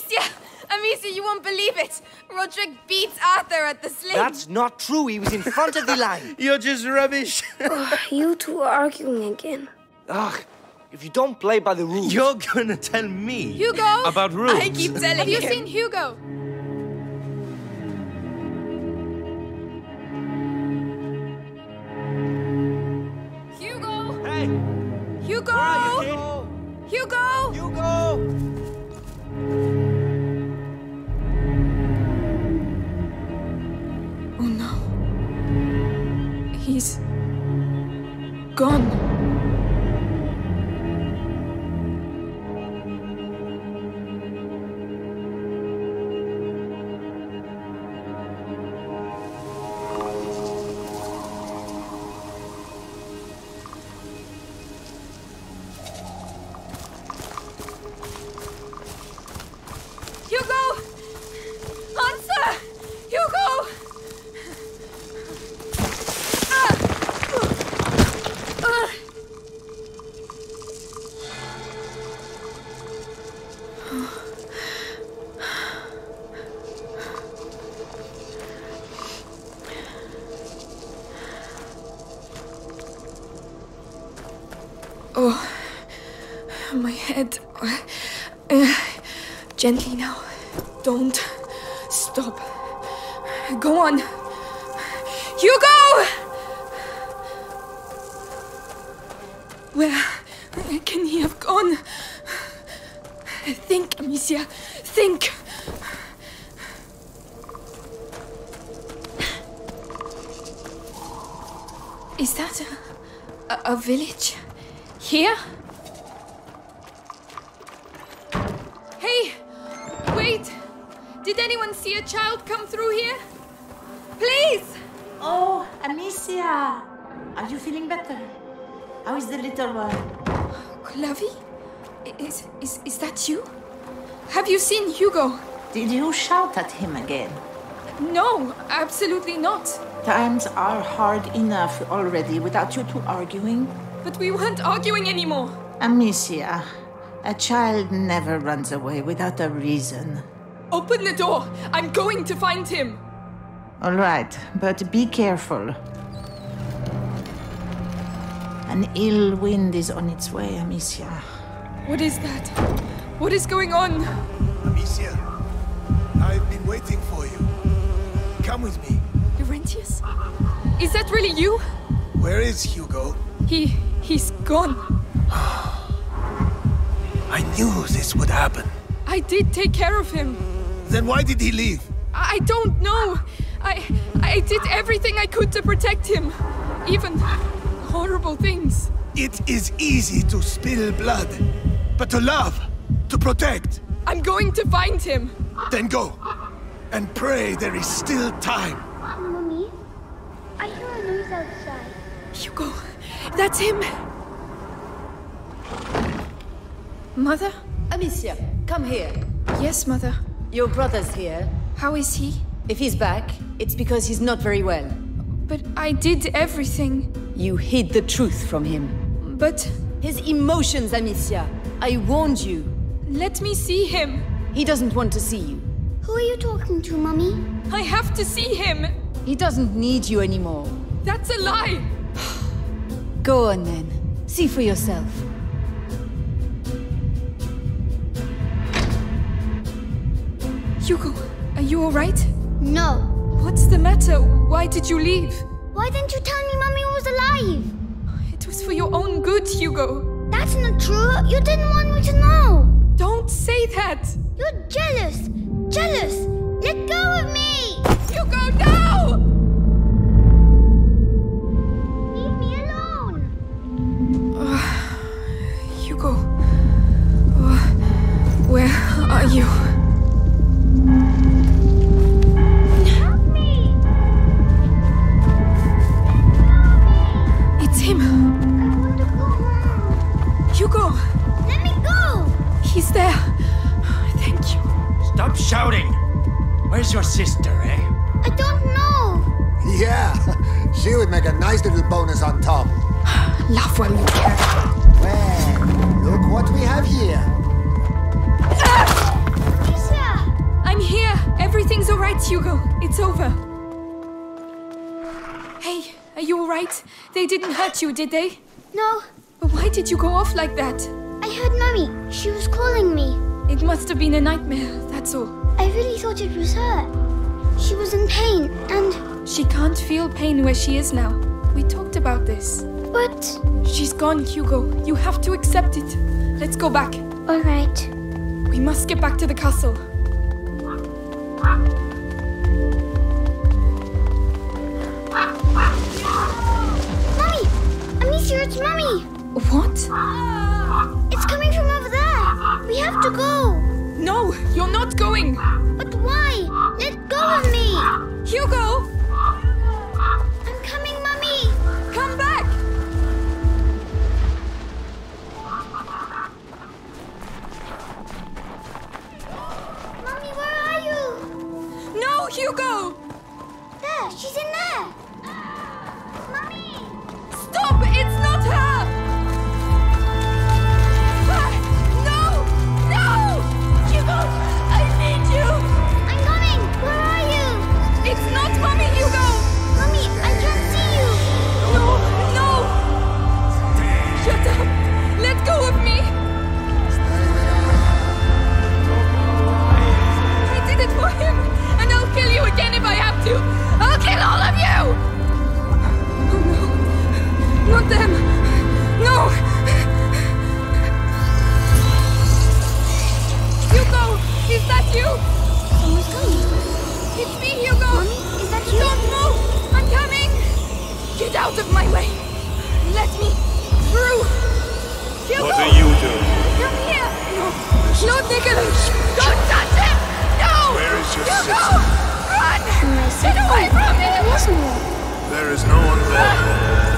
Amicia, Amicia, you won't believe it. Rodric beats Arthur at the sling. That's not true. He was in front of the line. You're just rubbish. oh, you two are arguing again. Ugh. If you don't play by the rules. You're gonna tell me. Hugo! About rules. I keep telling Have you. you seen Hugo? Hugo! Gone. My head. Uh, gently now. Don't stop. Go on. Hugo! Where can he have gone? Think, Amicia. Think. Is that a, a, a village? Here? Hey! Wait! Did anyone see a child come through here? Please! Oh, Amicia! Are you feeling better? How is the little one? Clavi? Is, is, is that you? Have you seen Hugo? Did you shout at him again? No, absolutely not. Times are hard enough already without you two arguing. But we weren't arguing anymore. Amicia, a child never runs away without a reason. Open the door. I'm going to find him. All right, but be careful. An ill wind is on its way, Amicia. What is that? What is going on? Amicia, I've been waiting for you. Come with me. Laurentius? Is that really you? Where is Hugo? He. he's gone. I knew this would happen. I did take care of him. Then why did he leave? I don't know. I. I did everything I could to protect him. Even horrible things. It is easy to spill blood, but to love, to protect, I'm going to find him. then go. And pray there is still time. Mommy, I hear a noise outside. Hugo, that's him. Mother? Amicia, come here. Yes, Mother. Your brother's here. How is he? If he's back, it's because he's not very well. But I did everything. You hid the truth from him. But His emotions, Amicia. I warned you. let me see him. He doesn't want to see you. Who are you talking to, Mommy? I have to see him. He doesn't need you anymore. That's a lie. Go on then. See for yourself. Hugo, are you alright? No. What's the matter? Why did you leave? Why didn't you tell me Mommy was alive? It was for your own good, Hugo. That's not true. You didn't want me to know. Don't say that. You're jealous. Jealous. Let go of me. Hugo, no! Would make a nice little bonus on top. Laugh while you can. Well, look what we have here. Lisa. I'm here. Everything's all right, Hugo. It's over. Hey, are you alright? They didn't hurt you, did they? No, But why did you go off like that? I heard Mummy. She was calling me. It must have been a nightmare, that's all. I really thought it was her. She was in pain, and. She can't feel pain where she is now. We talked about this. But. She's gone, Hugo. You have to accept it. Let's go back. Alright. We must get back to the castle. Mummy! Amicia, it's Mummy! What? It's coming from over there! We have to go! No, you're not going. But why? Let go of me! Hugo! Hugo! There, she's in there! Mummy! Stop! It's not out of my way! Let me through! Hugo! What are you doing? Come here! No! No, Nicholas! Don't touch him! No! Where is your Hugo! sister? Run! Get away from him! There is no one. There is no one there.